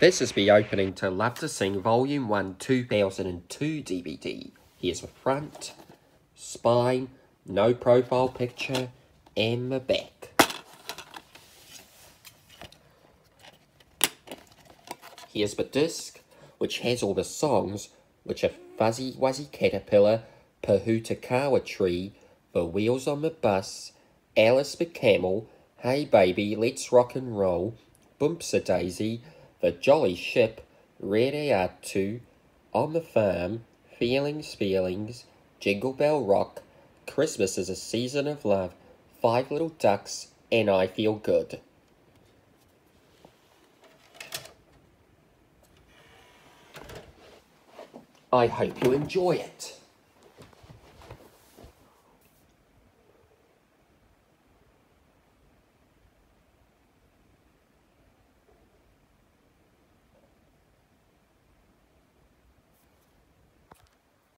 This is the opening to Love to Sing Volume 1 2002 DVD. Here's the front, spine, no profile picture, and the back. Here's the disc, which has all the songs, which are Fuzzy Wuzzy Caterpillar, Pohutukawa Tree, The Wheels on the Bus, Alice the Camel, Hey Baby, Let's Rock and Roll, Boomsa Daisy, The Jolly Ship, Red Are 2, On the Farm, Feelings, Feelings, Jingle Bell Rock, Christmas is a Season of Love, Five Little Ducks, and I Feel Good. I hope you enjoy it.